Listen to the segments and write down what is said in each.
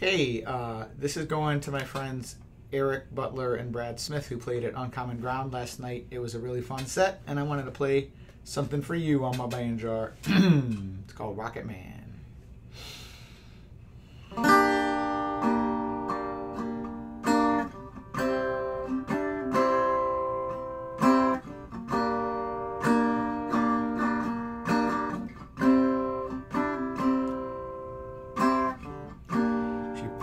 Hey, uh, this is going to my friends Eric Butler and Brad Smith who played at Uncommon Ground last night. It was a really fun set, and I wanted to play something for you on my banjo. it's called Rocket Man.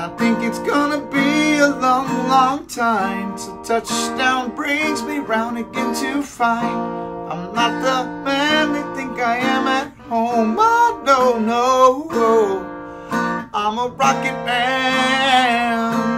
I think it's gonna be a long, long time. Till touchdown brings me round again to find I'm not the man they think I am at home. I don't know I'm a rocket man,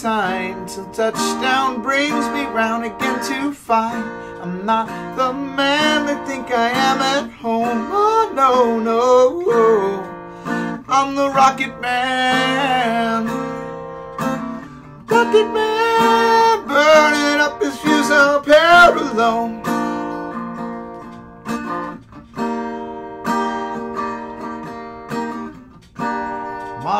time till touchdown brings me round again to find I'm not the man they think I am at home. Oh no, no, I'm the Rocket Man. Rocket Man, burning up his fuse here alone.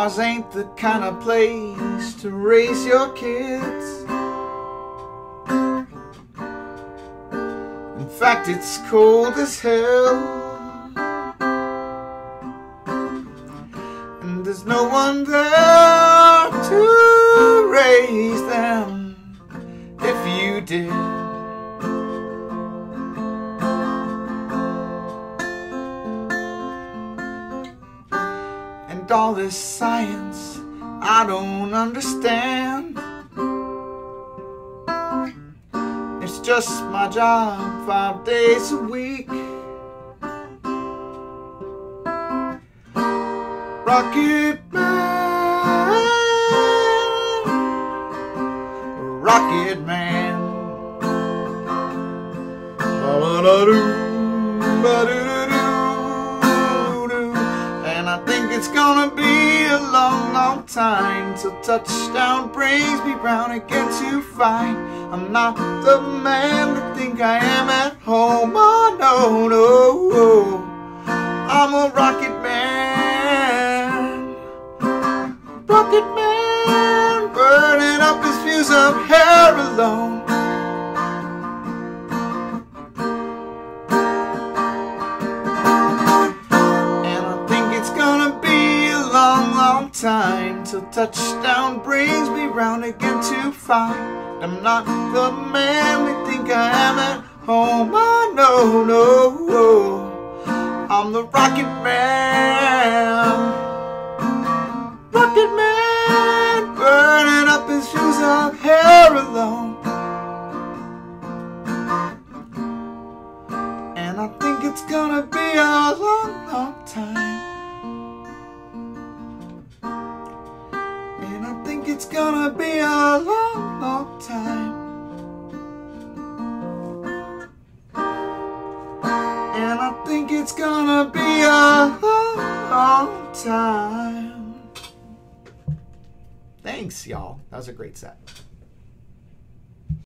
Mars ain't the kind of place to raise your kids. In fact, it's cold as hell. And there's no one there to raise them All this science I don't understand. It's just my job five days a week. Rocket Man, Rocket Man. Ba-ba-da-doo, ba-doo-doo-doo-doo. It's gonna be a long, long time till touchdown brings me round again you find I'm not the man that think I am at home. Oh no, no, I'm a rocket man, rocket man, burning up his fuse up here alone. Till touchdown brings me round again to find I'm not the man they think I am at home. Oh no, no, I'm the Rocket Man, Rocket Man, burning up his shoes out here alone. And I think it's gonna be a long, long time. It's gonna be a long, long time. And I think it's gonna be a long, long time. Thanks, y'all. That was a great set.